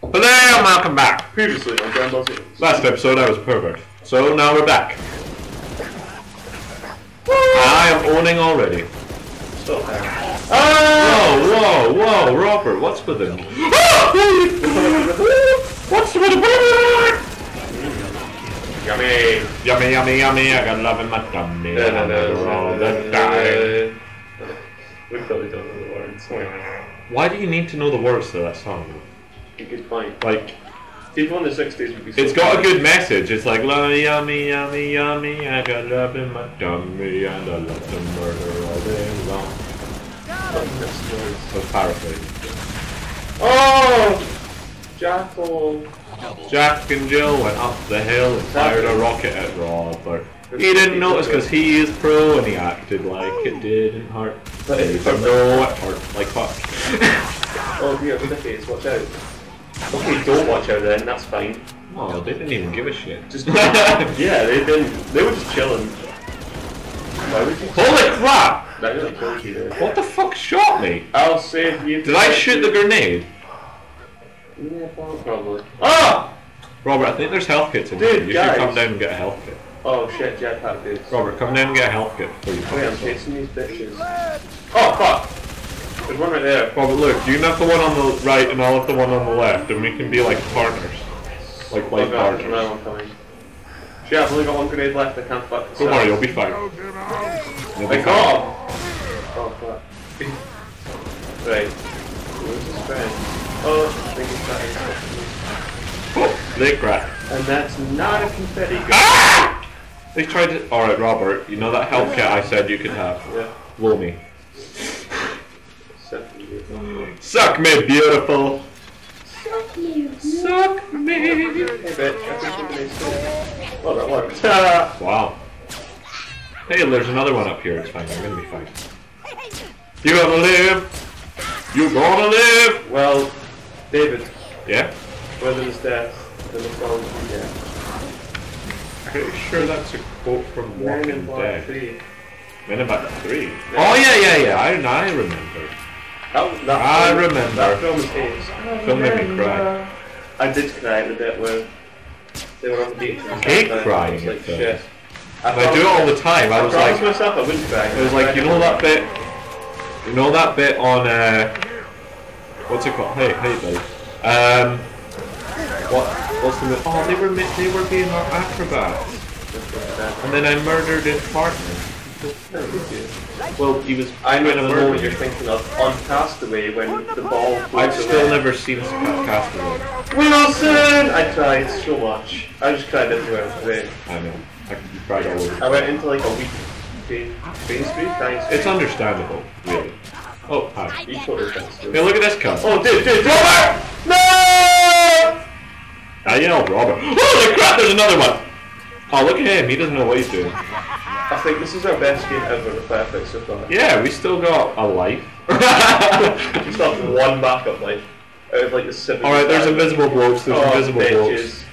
Hello and welcome back. Previously on Grand Z. Last episode I was a pervert. So now we're back. I am owning already. Stop there. Ah! Whoa, whoa, whoa, Robert, what's with him? what's with him? Yummy. Yummy, yummy, yummy, I got love in my tummy. Da, da, da, all the time. da. We probably don't know the words. Why do you need to know the words to that song? Good point. Like, People in the 60s would be so it's got a good message. It's like, yummy, yummy, yummy, yummy, I got love in my tummy, and I love to murder all day long. So paraphrasing. Oh! Jackal. Jack and Jill went up the hill and fired a rocket at Robert. He didn't notice because he is pro and he acted like it didn't hurt. But it Even hurt. though it hurt like fuck. Oh dear, Smithies, watch out. Okay, don't watch out then, that's fine. Oh, they didn't even give a shit. Just yeah, they didn't. They were just chilling. Why would you? Holy crap! That really killed you there. What the fuck shot me? I'll save you. Did I shoot the grenade? Yeah, probably. Ah! Robert, I think there's health kits in Dude, here. You guys. should come down and get a health kit. Oh shit, jetpack dudes. Robert, come down and get a health kit before you Wait, I'm chasing these bitches. Oh fuck! There's one right there. Robert, look, you can have the one on the right and I'll have the one on the left, and we can be like partners. Like Oh life god, there's partners. another one coming. Shit, I've only got one grenade left, I can't fuck this Don't up. worry, you'll be fine. You'll be I fine. got him! Oh fuck. right. Where's his friend? Oh, I think he's trying Oh, they crack. And that's not a confetti gun. Ah! They tried to. Alright, Robert, you know that health kit I said you could have? Yeah. Blow me. Except for you. Suck me, beautiful. Suck you. Suck me. Hey bitch, I think you can say Oh, that worked. Wow. Hey, there's another one up here. It's fine. I'm gonna be fine. You gonna live. You gonna live. well, David, Yeah. whether it's death, then it's all yeah. Pretty sure that's a quote from Walking in Black Dead. 3. Men in Black Three. Oh yeah, yeah, yeah. I, I remember. That, that I film- remember. That film ace. Film made me cry. I did cry the bit where they were on the beach. I hate crying I like, shit. I do it all the time. I was promised like, myself I wouldn't cry. it was like, you know that bit. You know that bit on uh, what's it called? Hey, hey, buddy. Um, what? What's the? Oh, they were they were being our acrobats, and then I murdered his partner. Well, he was I know kind the moment you're thinking of on Castaway when the ball I've still away. never seen Castaway. Wilson! I cried so much. I just cried everywhere today. I know. I, cried all over. I went into like a week Green, Green Street, Green Street. It's understandable, really. Oh, hi. You totally think. Hey, look at this cunt. Oh, dude, dude, Robert! No! I yelled, Robert. Oh, holy crap, there's another one! Oh, look at him. He doesn't know what he's doing. I think this is our best game ever, the perfect so far. Yeah, we still got a life. We still have one backup life out of like the seven. Alright, there's invisible blokes. There's oh, invisible blokes. bitches.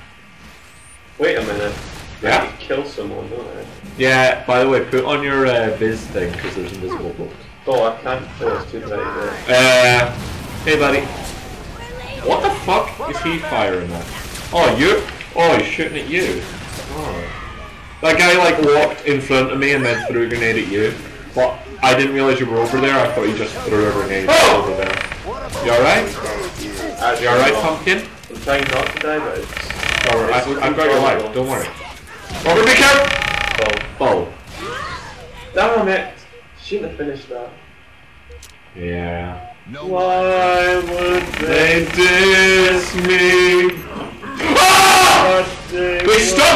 Wait a minute. Yeah? I kill someone, don't I? Yeah, by the way, put on your uh, Viz thing, because there's invisible blokes. Oh, I can't. Oh, it's too there. Uh, hey buddy. What the fuck is he firing at? Oh, you? Oh, he's shooting at you. Oh. That guy like walked in front of me and then threw a grenade at you. But I didn't realize you were over there. I thought you just threw a grenade Oh! over there. You alright? You alright, pumpkin? I'm trying not to die, but it's. Alright, I've got your life. Don't worry. Robert, be careful! Oh. damn it! Shouldn't have finished that. Yeah. Why would They they? diss me.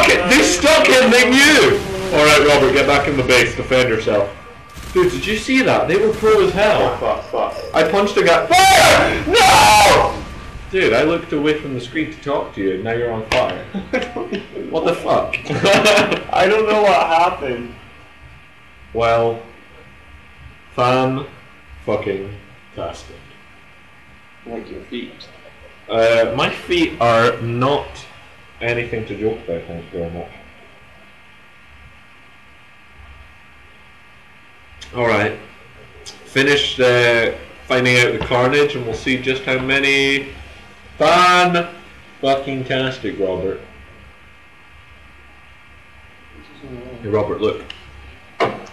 They, They stuck it! They stuck him! They knew! Alright, Robert, get back in the base. Defend yourself. Dude, did you see that? They were pro as Oh hell. fuck! Fuck! I punched a guy. Fire! No! Dude, I looked away from the screen to talk to you, and now you're on fire. What the fuck? I don't know what happened. well, fan fucking tastic. Like your feet. Uh, my feet are not anything to joke about, thank you very much. Alright. Finish uh, finding out the carnage and we'll see just how many Fan fucking tastic, Robert. Hey, Robert, look.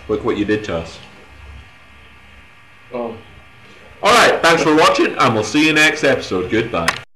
Look what you did to us. Oh. Alright, thanks for watching, and we'll see you next episode. Goodbye.